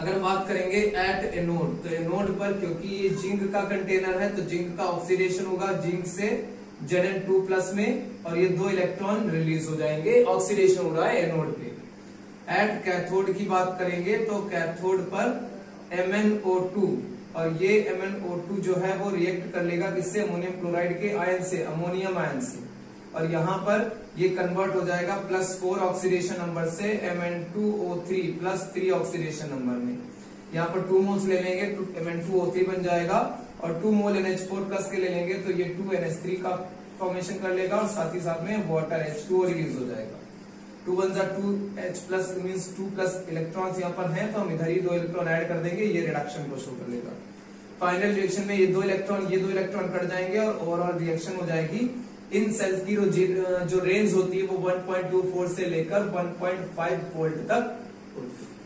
अगर बात करेंगे एट ए नोड तो ए नोड पर क्योंकि ये जिंक का कंटेनर है तो जिंक का ऑक्सीडेशन होगा, जिंक से जेड टू प्लस में, और ये दो इलेक्ट्रॉन रिलीज़ हो जाएँगे ऑक्सीडेशन हो रहा है एनोड पे। एट कैथोड की बात करेंगे तो कैथोड पर MnO2 और ये MnO2 जो है, वो रिएक्ट कर लेगा किससे? अमोनियम क्लोराइड के आयन से अमोनियम आयन से। और यहाँ पर ये कन्वर्ट हो जाएगा प्लस फोर ऑक्सीडेशन नंबर से Mn2O3 plus three oxidation number में। यहाँ पर टू मोल्स ले लेंगे तो Mn2O3 बन जाएगा और टू मोल NH4 प्लस के ले लेंगे तो ये टू NH3 का फॉर्मेशन कर लेगा और साथ ही साथ में वाटर H2O रिलीज़ हो जाएगा। टू वन जा two H plus mean two plus electrons यहाँ पर हैं तो हम इधर ही दो इलेक्ट्रॉन ऐड कर देंगे, ये रिडक्शन को शो कर लेगा। फाइनल रिएक्शन में ये दो इलेक्ट्रॉन ये दो इलेक्ट्रॉन कट जाएँगे और ओवरऑल रिएक्शन हो जाएगी इन सेल्स की जो रेंज होती है वो 1.24 से लेकर 1.5 वोल्ट तक होती है।